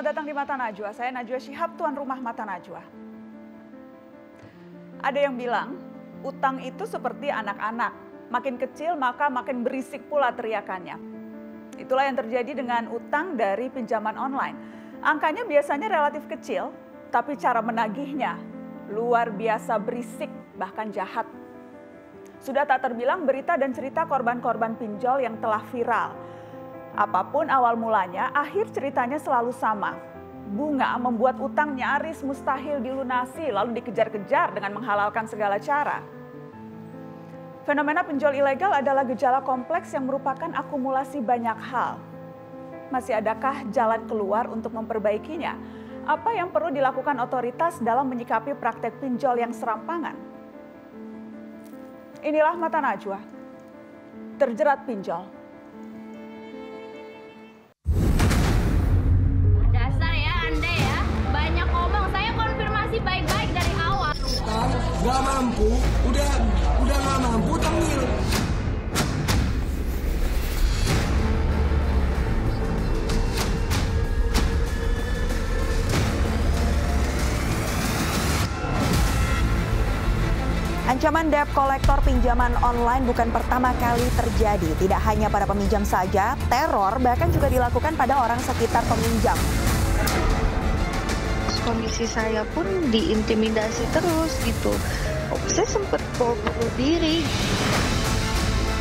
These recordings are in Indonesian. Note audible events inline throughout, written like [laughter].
Selamat datang di Mata Najwa. Saya Najwa Shihab, tuan rumah Mata Najwa. Ada yang bilang, utang itu seperti anak-anak. Makin kecil maka makin berisik pula teriakannya. Itulah yang terjadi dengan utang dari pinjaman online. Angkanya biasanya relatif kecil, tapi cara menagihnya luar biasa berisik, bahkan jahat. Sudah tak terbilang berita dan cerita korban-korban pinjol yang telah viral. Apa pun awal mulanya, akhir ceritanya selalu sama. Bunga membuat utang nyaris mustahil dilunasi lalu dikejar-kejar dengan menghalalkan segala cara. Fenomena pinjol ilegal adalah gejala kompleks yang merupakan akumulasi banyak hal. Masih adakah jalan keluar untuk memperbaikinya? Apa yang perlu dilakukan otoritas dalam menyikapi praktek pinjol yang serampangan? Inilah Mata Najwa, terjerat pinjol. Nggak mampu, udah udah nggak mampu tengil. Ancaman debt collector pinjaman online bukan pertama kali terjadi. Tidak hanya pada peminjam saja, teror bahkan juga dilakukan pada orang sekitar peminjam. Kondisi saya pun diintimidasi terus gitu. Saya sempat bawa bunuh diri.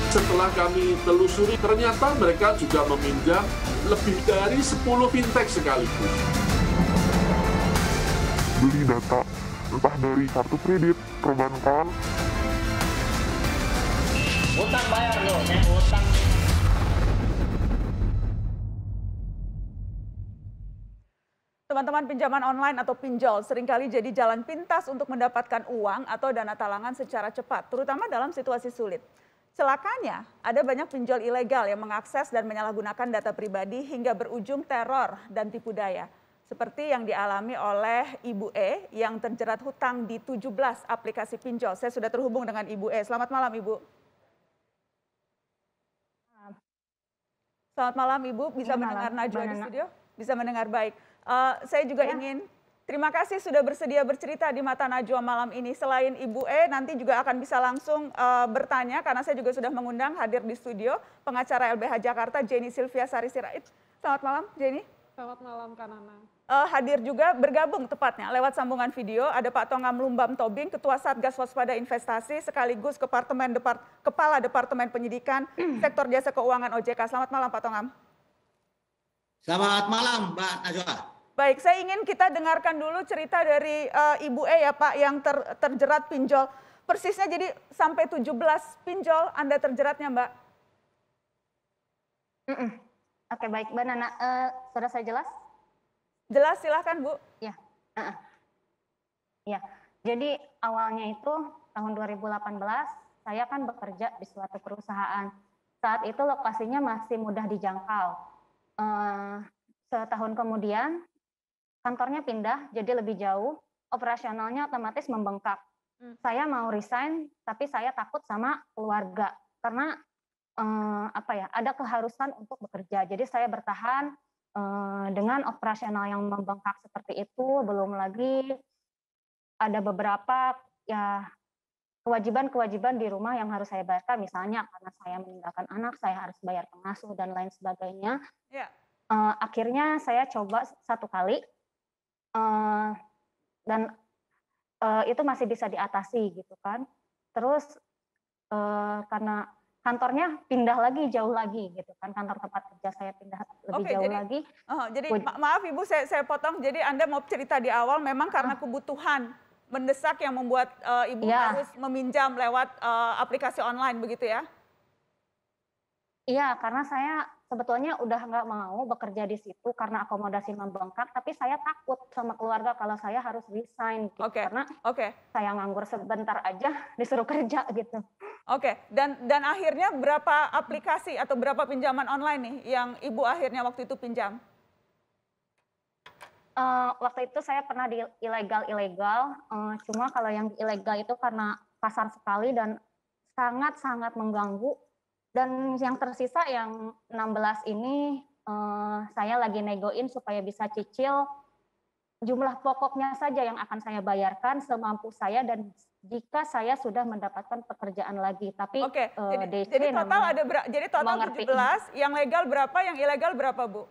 Setelah kami telusuri, ternyata mereka juga meminjam lebih dari 10 fintech sekaligus. beli data entah dari kartu kredit, perbankan, Utang bayar loh, saya utang. Teman-teman pinjaman online atau pinjol sering kali jadi jalan pintas untuk mendapatkan uang atau dana talangan secara cepat, terutama dalam situasi sulit. Celakanya, ada banyak pinjol ilegal yang mengakses dan menyalahgunakan data pribadi hingga berujung teror dan tipu daya. Seperti yang dialami oleh Ibu E yang terjerat hutang di 17 aplikasi pinjol. Saya sudah terhubung dengan Ibu E. Selamat malam Ibu. Selamat malam Ibu, bisa Iya, mendengar malam, Najwa di studio? Bisa mendengar baik. Eh, saya juga Ya. ingin terima kasih sudah bersedia bercerita di Mata Najwa malam ini. Selain Ibu E, nanti juga akan bisa langsung eh, bertanya karena saya juga sudah mengundang hadir di studio pengacara LBH Jakarta Jenny Sylvia Sari Sirait. Selamat malam Jenny. Selamat malam Kak Nana. Eh, hadir juga bergabung tepatnya lewat sambungan video ada Pak Tongam Lumbam Tobing, Ketua Satgas Waspada Investasi sekaligus Departemen Depart, Kepala Departemen Penyidikan Sektor Jasa Keuangan OJK. Selamat malam Pak Tongam. Selamat malam Mbak Najwa. Baik, saya ingin kita dengarkan dulu cerita dari eh, Ibu E ya Pak yang ter- terjerat pinjol. Persisnya jadi sampai 17 pinjol Anda terjeratnya Mbak. Mm-mm. Oke baik Mbak Nana, Eh, sudah saya jelas? Jelas silahkan Bu. Ya. Heeh. Ya. Jadi awalnya itu tahun 2018 saya kan bekerja di suatu perusahaan. Saat itu lokasinya masih mudah dijangkau. Eh, setahun kemudian kantornya pindah jadi lebih jauh, operasionalnya otomatis membengkak. Hmm. Saya mau resign, tapi saya takut sama keluarga karena eh, apa ya ada keharusan untuk bekerja. Jadi saya bertahan eh, dengan operasional yang membengkak seperti itu. Belum lagi ada beberapa ya kewajiban-kewajiban di rumah yang harus saya bayarkan. Misalnya karena saya meninggalkan anak, saya harus bayar pengasuh dan lain sebagainya. Ya. Eh, akhirnya saya coba satu kali eh, dan eh, itu masih bisa diatasi gitu kan. Terus eh, karena kantornya pindah lagi jauh lagi gitu kan kantor tempat kerja saya pindah lebih Oke, jauh jadi- lagi. Oh, jadi ma- maaf Ibu saya, saya potong. Jadi Anda mau cerita di awal memang karena kebutuhan mendesak yang membuat eh, Ibu Iya. harus meminjam lewat eh, aplikasi online begitu ya? Iya, karena saya sebetulnya udah nggak mau bekerja di situ karena akomodasi membengkak, tapi saya takut sama keluarga kalau saya harus resign gitu. Oke. Karena Oke. saya nganggur sebentar aja [laughs] disuruh kerja gitu. Oke, dan dan akhirnya berapa aplikasi atau berapa pinjaman online nih yang Ibu akhirnya waktu itu pinjam? Eh, waktu itu saya pernah di ilegal-ilegal, eh, cuma kalau yang ilegal itu karena kasar sekali dan sangat-sangat mengganggu. Dan yang tersisa yang 16 ini uh, saya lagi negoin supaya bisa cicil jumlah pokoknya saja yang akan saya bayarkan semampu saya dan jika saya sudah mendapatkan pekerjaan lagi. Tapi Oke, uh, jadi, DC jadi total ada ber- jadi total mengerti. 17, yang legal berapa, yang ilegal berapa, Bu?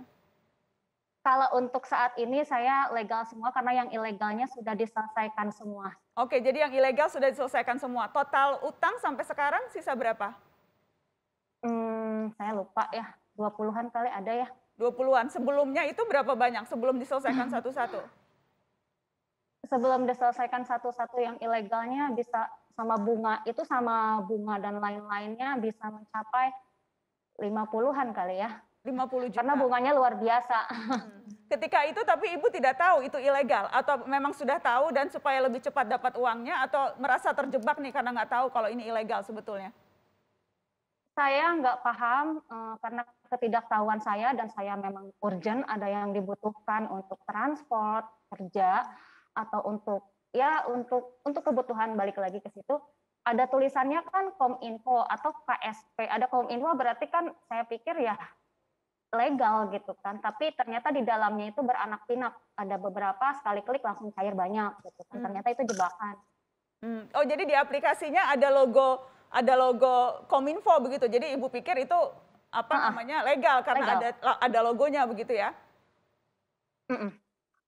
kalau untuk saat ini saya legal semua karena yang ilegalnya sudah diselesaikan semua. Oke, jadi yang ilegal sudah diselesaikan semua. Total utang sampai sekarang sisa berapa? Hmm, saya lupa ya, 20-an kali ada ya. 20-an. Sebelumnya itu berapa banyak sebelum diselesaikan satu-satu? Sebelum diselesaikan satu-satu yang ilegalnya bisa sama bunga, itu sama bunga dan lain-lainnya bisa mencapai 50-an kali ya. 50 juta. Karena bunganya luar biasa. [laughs] Ketika itu tapi Ibu tidak tahu itu ilegal atau memang sudah tahu dan supaya lebih cepat dapat uangnya atau merasa terjebak nih karena nggak tahu kalau ini ilegal sebetulnya? Saya nggak paham eh, karena ketidaktahuan saya dan saya memang urgent ada yang dibutuhkan untuk transport kerja atau untuk ya untuk untuk kebutuhan balik lagi ke situ. Ada tulisannya kan kominfo atau KSP ada kominfo berarti kan saya pikir ya legal gitu kan. Tapi ternyata di dalamnya itu beranak pinak. Ada beberapa sekali klik langsung cair banyak gitu kan. Hmm. ternyata itu jebakan. Hmm. Oh jadi di aplikasinya ada logo ada logo Kominfo begitu. Jadi Ibu pikir itu apa Ah, ah. namanya legal karena Legal. ada ada logonya begitu ya? Mm-mm.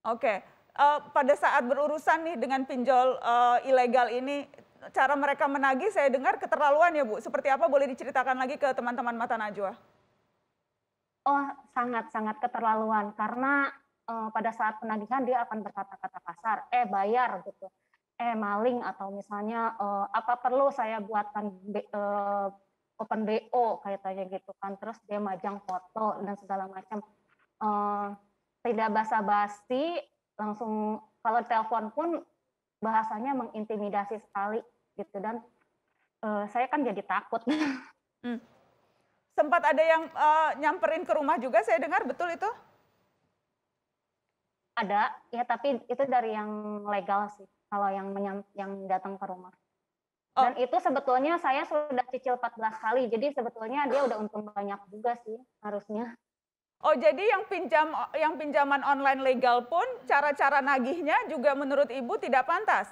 Oke. Eh, pada saat berurusan nih dengan pinjol eh, ilegal ini, cara mereka menagih saya dengar keterlaluan ya Bu. Seperti apa boleh diceritakan lagi ke teman-teman Mata Najwa? Oh, sangat-sangat keterlaluan karena eh, pada saat penagihan dia akan berkata-kata kasar, eh bayar gitu, eh maling atau misalnya eh, apa perlu saya buatkan B- eh, open BO kayak tanya gitu kan, terus dia majang foto dan segala macam. Eh, tidak basa-basi, langsung kalau telepon pun bahasanya mengintimidasi sekali gitu dan eh, saya kan jadi takut. [laughs] Sempat ada yang eh, nyamperin ke rumah juga saya dengar, betul itu? Ada, ya tapi itu dari yang legal sih. Kalau yang menyam, yang datang ke rumah. Oh. Dan itu sebetulnya saya sudah cicil 14 kali. Jadi sebetulnya dia udah untung banyak juga sih harusnya. Oh jadi yang pinjam yang pinjaman online legal pun cara-cara nagihnya juga menurut Ibu tidak pantas?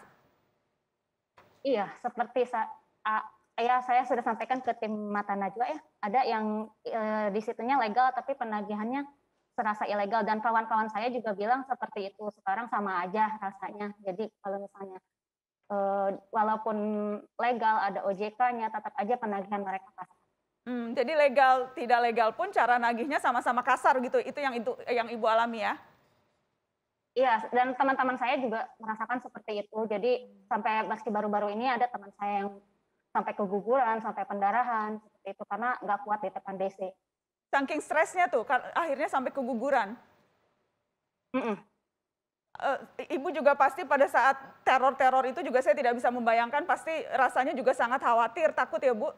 Iya, seperti sa a- ya saya sudah sampaikan ke tim Mata Najwa ya. Ada yang eh, di situnya legal tapi penagihannya serasa ilegal dan kawan-kawan saya juga bilang seperti itu. Sekarang sama aja rasanya. Jadi kalau misalnya eh, walaupun legal ada OJK-nya tetap aja penagihan mereka kasar. Hmm, jadi legal tidak legal pun cara nagihnya sama-sama kasar gitu. Itu yang itu yang Ibu alami ya? Iya, dan teman-teman saya juga merasakan seperti itu. Jadi sampai meski baru-baru ini ada teman saya yang sampai keguguran, sampai pendarahan seperti itu karena nggak kuat di depan DC. Saking stresnya tuh, kan akhirnya sampai keguguran. Mm-mm. Eh, Ibu juga pasti pada saat teror-teror itu juga saya tidak bisa membayangkan, pasti rasanya juga sangat khawatir, takut ya Bu?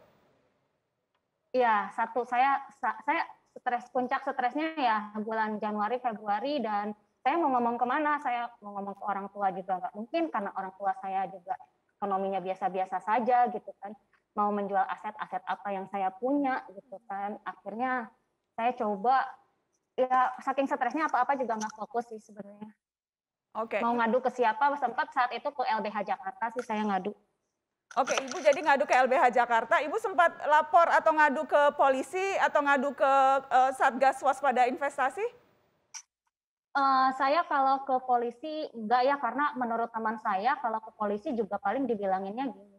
Iya, satu saya sa- saya stres puncak stresnya ya bulan Januari Februari dan saya mau ngomong ke mana? Saya mau ngomong ke orang tua juga nggak mungkin karena orang tua saya juga ekonominya biasa-biasa saja gitu kan. Mau menjual aset-aset apa yang saya punya gitu kan. Akhirnya saya coba ya saking stresnya apa-apa juga nggak fokus sih sebenarnya. Oke, Mau ngadu ke siapa? Sempat saat itu ke LBH Jakarta sih saya ngadu. oke Ibu jadi ngadu ke LBH Jakarta, Ibu sempat lapor atau ngadu ke polisi atau ngadu ke eh, Satgas Waspada Investasi? Eh, saya kalau ke polisi enggak ya karena menurut teman saya kalau ke polisi juga paling dibilanginnya gini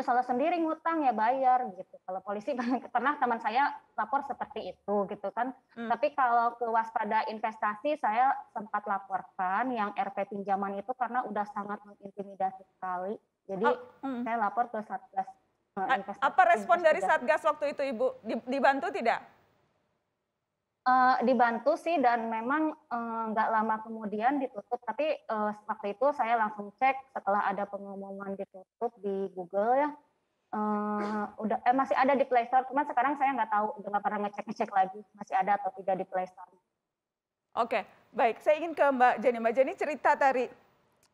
ya salah sendiri ngutang ya bayar gitu kalau polisi [laughs] pernah teman saya lapor seperti itu gitu kan Hmm. tapi kalau ke waspada investasi saya sempat laporkan yang RP pinjaman itu karena udah sangat mengintimidasi sekali jadi Oh, hmm. saya lapor ke satgas eh, investasi Apa respon dari investigasi. Satgas waktu itu Ibu? Di- Dibantu tidak? Eh, dibantu sih dan memang eh, nggak lama kemudian ditutup tapi eh, waktu itu saya langsung cek setelah ada pengumuman ditutup di Google ya eh, udah eh, masih ada di Play Store cuman sekarang saya nggak tahu udah nggak pernah ngecek ngecek lagi masih ada atau tidak di Play Store Oke, baik. Saya ingin ke Mbak Jenny. Mbak Jenny cerita tadi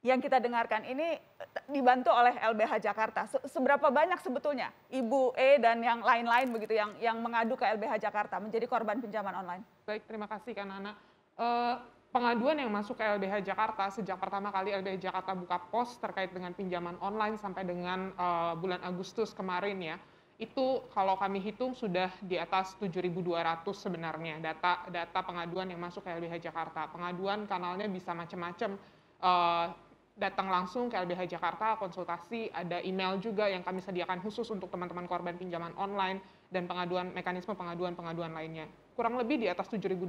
yang kita dengarkan ini eh, dibantu oleh LBH Jakarta. Seberapa banyak sebetulnya Ibu E dan yang lain-lain begitu yang yang mengadu ke LBH Jakarta menjadi korban pinjaman online? Baik, terima kasih kan Nana. Uh, pengaduan yang masuk ke LBH Jakarta sejak pertama kali LBH Jakarta buka pos terkait dengan pinjaman online sampai dengan uh, bulan Agustus kemarin ya itu kalau kami hitung sudah di atas 7.200 sebenarnya data data pengaduan yang masuk ke LBH Jakarta. Pengaduan kanalnya bisa macam-macam. Uh, datang langsung ke LBH Jakarta, konsultasi, ada email juga yang kami sediakan khusus untuk teman-teman korban pinjaman online dan pengaduan mekanisme pengaduan-pengaduan lainnya. Kurang lebih di atas 7.200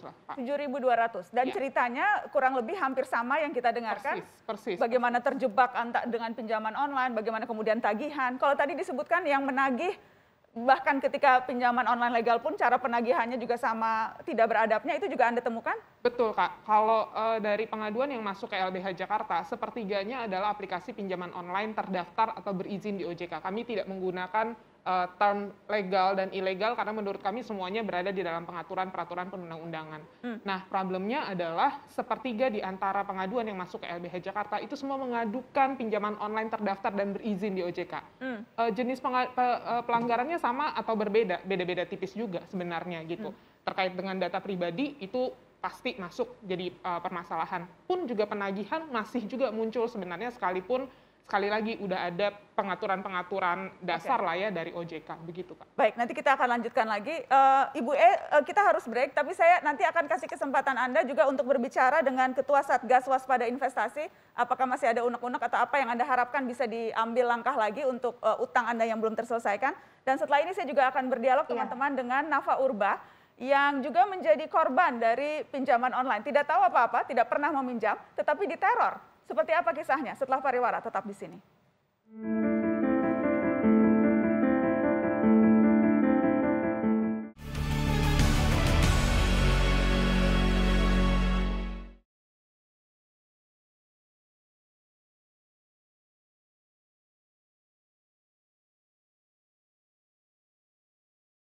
lah, Pak. 7.200 dan ya. ceritanya kurang lebih hampir sama yang kita dengarkan. Persis, persis. Bagaimana terjebak dengan pinjaman online, bagaimana kemudian tagihan. Kalau tadi disebutkan yang menagih bahkan ketika pinjaman online legal pun cara penagihannya juga sama tidak beradabnya itu juga Anda temukan? Betul Kak, kalau uh, dari pengaduan yang masuk ke LBH Jakarta, sepertiganya adalah aplikasi pinjaman online terdaftar atau berizin di OJK. Kami tidak menggunakan uh, term legal dan ilegal karena menurut kami semuanya berada di dalam pengaturan peraturan perundang-undangan. Hmm. Nah, problemnya adalah sepertiga di antara pengaduan yang masuk ke LBH Jakarta itu semua mengadukan pinjaman online terdaftar dan berizin di OJK. Hmm. Uh, jenis uh, pelanggarannya sama atau berbeda, beda-beda tipis juga sebenarnya gitu. Hmm. Terkait dengan data pribadi itu pasti masuk jadi uh, permasalahan. Pun juga penagihan masih juga muncul sebenarnya sekalipun sekali lagi udah ada pengaturan-pengaturan dasar okay. lah ya dari OJK begitu Kak. Baik, nanti kita akan lanjutkan lagi. Uh, Ibu E, uh, kita harus break, tapi saya nanti akan kasih kesempatan Anda juga untuk berbicara dengan Ketua Satgas Waspada Investasi. Apakah masih ada unek-unek atau apa yang Anda harapkan bisa diambil langkah lagi untuk uh, utang Anda yang belum terselesaikan. Dan setelah ini saya juga akan berdialog iya. teman-teman yeah. dengan Nafa Urba yang juga menjadi korban dari pinjaman online. Tidak tahu apa-apa, tidak pernah meminjam, tetapi diteror seperti apa kisahnya? Setelah pariwara tetap di sini.